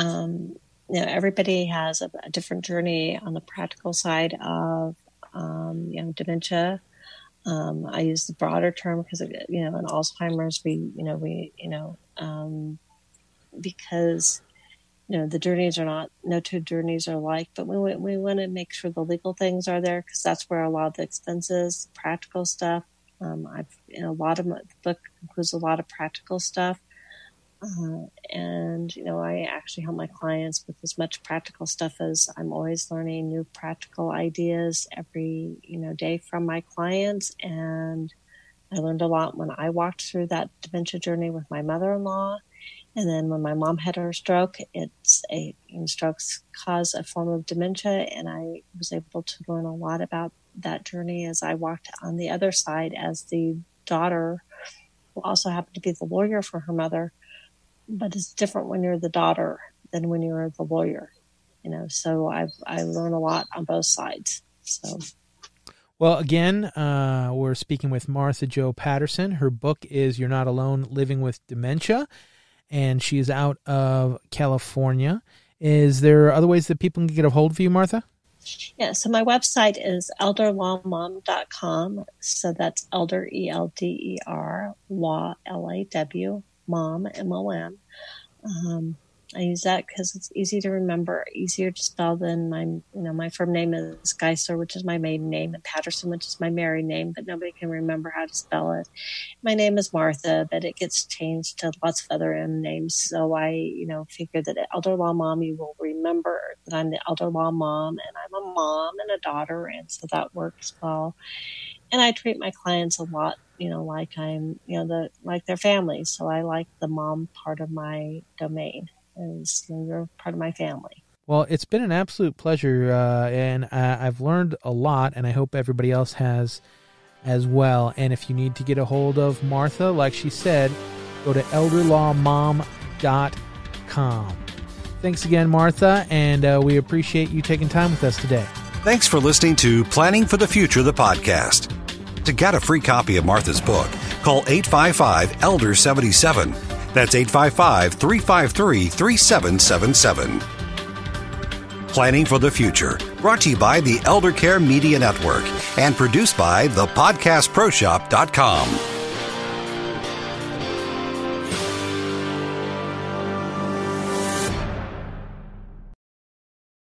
um, you know, everybody has a, a, different journey on the practical side of, um, you know, dementia. Um, I use the broader term because, you know, in Alzheimer's, we, you know, we, you know, um, because, you know, the journeys are not, no two journeys are alike, but we, we want to make sure the legal things are there because that's where a lot of the expenses, practical stuff. Um, I've, know, a lot of my, the book includes a lot of practical stuff uh, and, you know, I actually help my clients with as much practical stuff as I'm always learning new practical ideas every, you know, day from my clients. And I learned a lot when I walked through that dementia journey with my mother in law. And then when my mom had her stroke, it's a strokes cause a form of dementia. And I was able to learn a lot about that journey as I walked on the other side as the daughter who also happened to be the lawyer for her mother but it's different when you're the daughter than when you're the lawyer. You know, so I I learn a lot on both sides. So. Well, again, uh, we're speaking with Martha Jo Patterson. Her book is "You're Not Alone: Living with Dementia," and she is out of California. Is there other ways that people can get a hold of you, Martha? Yeah, so my website is elderlawmom.com. So that's elder, E L D E R, law, L A W, mom, M O M. Um, I use that because it's easy to remember, easier to spell than my, you know, my firm name is Geisler, which is my maiden name, and Patterson, which is my married name, but nobody can remember how to spell it. My name is Martha, but it gets changed to lots of other M names. So I, you know, figure that elder law mom, you will remember that I'm the elder law mom and I'm a mom and a daughter. And so that works well. And I treat my clients a lot you know, like I'm, you know, the like their family. So I like the mom part of my domain, as you know, you're part of my family. Well, it's been an absolute pleasure, uh, and uh, I've learned a lot, and I hope everybody else has as well. And if you need to get a hold of Martha, like she said, go to elderlawmom.com. Thanks again, Martha, and uh, we appreciate you taking time with us today. Thanks for listening to Planning for the Future, the podcast. To get a free copy of Martha's book, call 855 Elder 77. That's 855 353 3777. Planning for the Future, brought to you by the Elder Care Media Network and produced by thepodcastproshop.com.